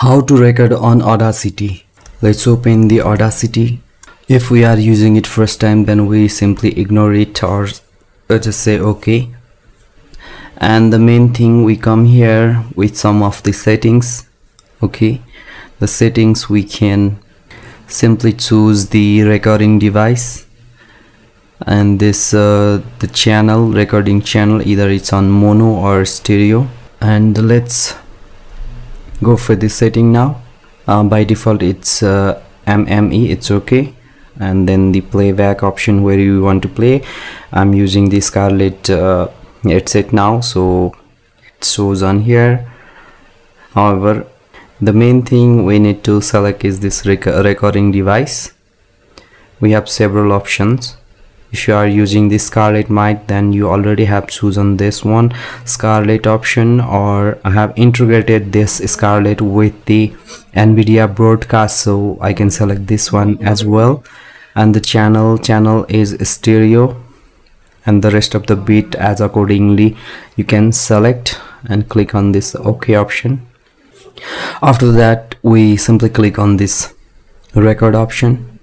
How to record on Audacity. Let's open the Audacity. If we are using it first time then we simply ignore it or uh, just say okay. And the main thing we come here with some of the settings. Okay. The settings we can simply choose the recording device and this uh, the channel recording channel either it's on mono or stereo and let's go for this setting now. Uh, by default it's uh, MME it's okay. And then the playback option where you want to play. I'm using the Scarlett uh, headset now so it shows on here. However the main thing we need to select is this rec recording device. We have several options if you are using the Scarlett mic then you already have chosen this one Scarlett option or I have integrated this Scarlett with the NVIDIA broadcast so I can select this one as well. And the channel channel is stereo and the rest of the bit as accordingly you can select and click on this OK option. After that we simply click on this record option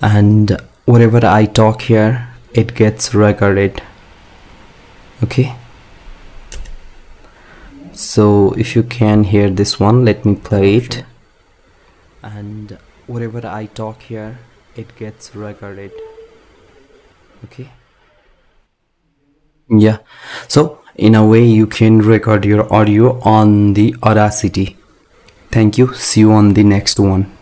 and whatever I talk here it gets recorded okay? So if you can hear this one let me play it. And whatever I talk here it gets recorded okay? Yeah. So in a way you can record your audio on the audacity. Thank you. See you on the next one